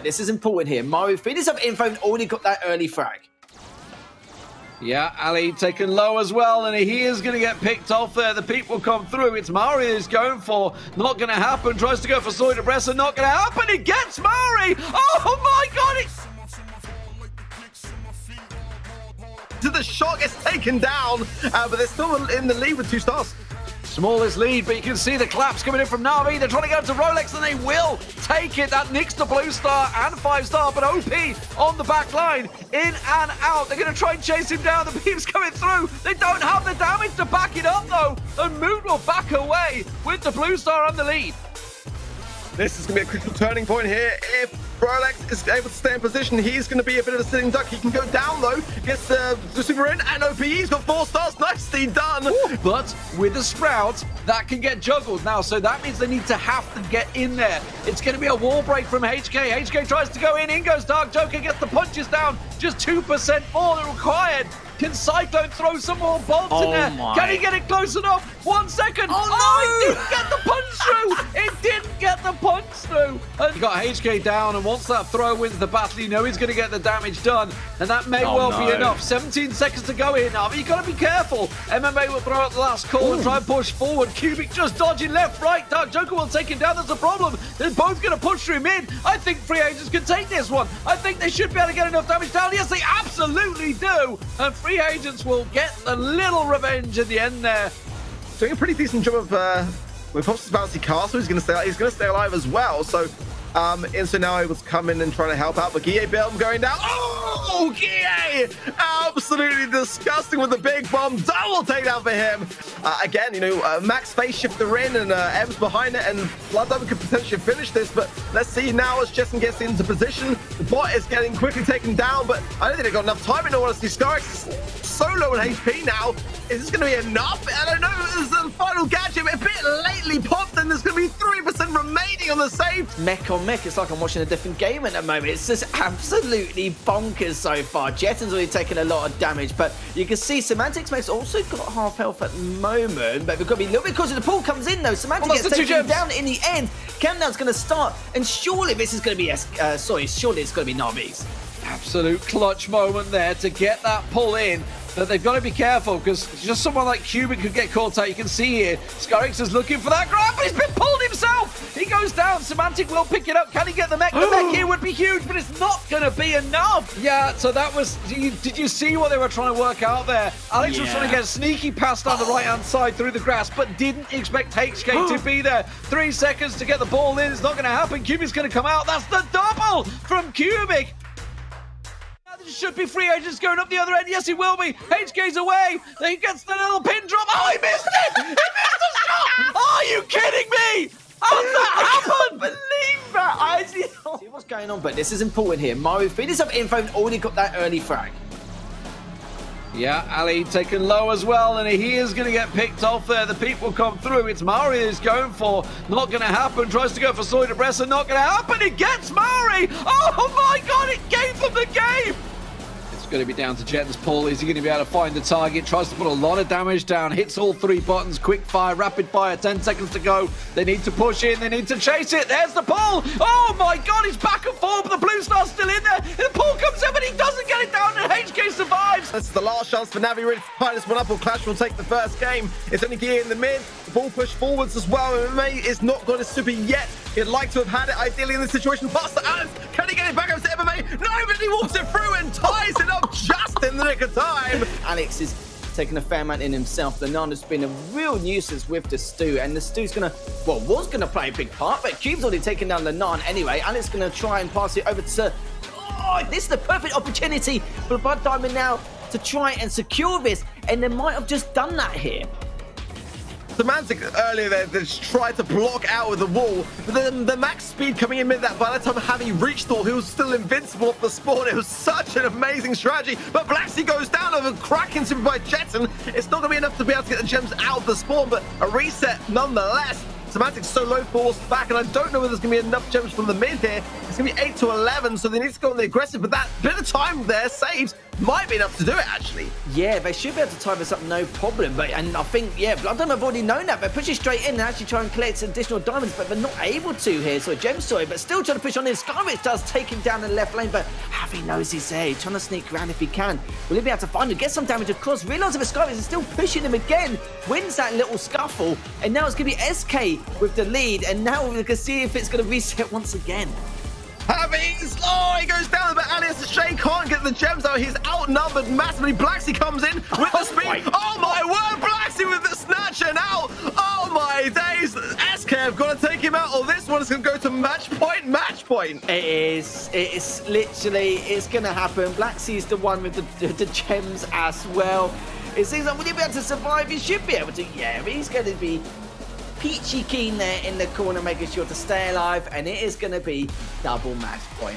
This is important here. Mario finished up info and already got that early frag. Yeah, Ali taken low as well, and he is going to get picked off there. The people come through. It's Mari who's going for. Not going to happen. Tries to go for Soy Depressor. Not going to happen. He gets Mari. Oh my god! It's... The shot gets taken down, uh, but they're still in the lead with two stars. Smallest lead, but you can see the claps coming in from Na'Vi. They're trying to go to Rolex, and they will take it. That nicks the blue star and five star, but OP on the back line, in and out. They're going to try and chase him down. The beam's coming through. They don't have the damage to back it up, though. And Moon will back away with the blue star on the lead. This is going to be a critical turning point here. If Rolex is able to stay in position, he's going to be a bit of a sitting duck. He can go down, though. Gets uh, the super in, and OP, he's got four stars. Nicely done. Ooh, but with the Sprout, that can get juggled now. So that means they need to have to get in there. It's going to be a wall break from HK. HK tries to go in. In goes Dark Joker, gets the punches down. Just 2% more than required. Can Cyclone throw some more bolts oh in there? My. Can he get it close enough? One second. Oh, no! oh it didn't get the punch through. it didn't get the punch through. And you got HK down, and once that throw wins the battle, you know he's going to get the damage done. And that may oh, well no. be enough. 17 seconds to go here now, but you've got to be careful. MMA will throw out the last call Ooh. and try and push forward. Cubic just dodging left, right. Dark Joker will take him down. There's a problem. They're both going to push through mid. I think free agents can take this one. I think they should be able to get enough damage down. Yes, they absolutely do. And free agents will get a little revenge at the end there. Doing a pretty decent job of uh, with Pop's bouncy castle. He's going to stay. He's going to stay alive as well. So um, so now able was coming and trying to help out, but Guille going down. Oh, Guille! Absolutely disgusting with the big bomb. Double takedown for him. Uh, again, you know, uh, Max phase shifter in and uh, Ev's behind it, and Blood Diamond could potentially finish this, but let's see now as Jetson gets into position. The bot is getting quickly taken down, but I don't think they've got enough time in to see Scarix so low in HP now. Is this going to be enough? I don't know. This is the final gadget a bit lately popped, and there's going to be 3% remaining on the save. Mech on mech. It's like I'm watching a different game at the moment. It's just absolutely bonkers so far. Jetton's already taken a lot of damage, but you can see Semantics Mech's also got half health at the moment, but we've got to be a little bit closer. The pool comes in, though. Semantics well, gets taken down in the end. Countdown's going to start, and surely this is going to be, uh, sorry, surely it's going to be Na'Vi's. Absolute clutch moment there to get that pull in that they've got to be careful because just someone like Cubic could get caught out. You can see here, Scarix is looking for that grab, but he's been pulled himself. He goes down. Semantic will pick it up. Can he get the mech? The mech here would be huge, but it's not going to be enough. Yeah, so that was. Did you, did you see what they were trying to work out there? Alex yeah. was trying to get a sneaky pass down the right hand side through the grass, but didn't expect HK to be there. Three seconds to get the ball in. It's not going to happen. Cubic's going to come out. That's the double from Cubic should be free agents going up the other end. Yes, he will be. HK's away. Then he gets the little pin drop. Oh, he missed it. He missed the shot. Are you kidding me? How did that happen? believe that. I see what's going on, but this is important here. Mario finished up info and already got that early frag. Yeah, Ali taken low as well, and he is going to get picked off there. The people come through. It's Mari who's going for. Not going to happen. Tries to go for Soy Depressor. Not going to happen. He gets Mari. Oh my God! It gave them the game going to be down to Jetton's pull. Is he going to be able to find the target? Tries to put a lot of damage down. Hits all three buttons. Quick fire, rapid fire. 10 seconds to go. They need to push in. They need to chase it. There's the pull. Oh my god, he's back and forth. The blue star's still in there. And the pull comes in, but he doesn't get it down. And HK survives. This is the last chance for Navi really to this one up. Or Clash will take the first game. It's only gear in the mid. The ball push forwards as well. MMA is not got a super yet. He'd like to have had it ideally in this situation. Pass to Alex. Can he get it back up to MMA? No, but he walks it through and ties it up just in the nick of time. Alex is taking a fair amount in himself. The Nun has been a real nuisance with the Stu, and the Stu's gonna, well, was gonna play a big part, but Cube's already taken down the Nun anyway. Alex gonna try and pass it over to. Oh, this is the perfect opportunity for Blood Diamond now to try and secure this, and they might have just done that here. Semantic earlier there they tried to block out with the wall, but then the max speed coming in mid that by the time Javi reached Thor, he was still invincible off the spawn. It was such an amazing strategy, but Blacksea goes down over cracking super by Jetson. It's not going to be enough to be able to get the gems out of the spawn, but a reset nonetheless. Semantic's so low forced back, and I don't know whether there's going to be enough gems from the mid here. It's going to be 8 to 11, so they need to go on the aggressive, but that bit of time there saves might be enough to do it, actually. Yeah, they should be able to tie this up no problem. But And I think, yeah, Bloodline have already known that. They're pushing straight in and actually try and collect additional diamonds, but they're not able to here. So Gem Story, but still trying to push on in. Skywitch does take him down in the left lane, but Javi knows he's there. Trying to sneak around if he can. Will he be able to find him? Get some damage of course. Realizes that Skywitch is still pushing him again. Wins that little scuffle. And now it's going to be SK with the lead. And now we can see if it's going to reset once again. Havings! Oh, he goes down, but Alias Shay can't get the gems out. He's outnumbered massively. Blacksy comes in with the Oh speed. my- Oh my word, Blacksy with the snatcher now. Oh my days. SK have got to take him out, or this one is going to go to match point, match point. It is. It's literally. It's gonna happen. Black Sea's the one with the, the, the gems as well. It seems like will he be able to survive? He should be able to. Yeah, but he's going to be peachy keen there in the corner, making sure to stay alive, and it is going to be double match point.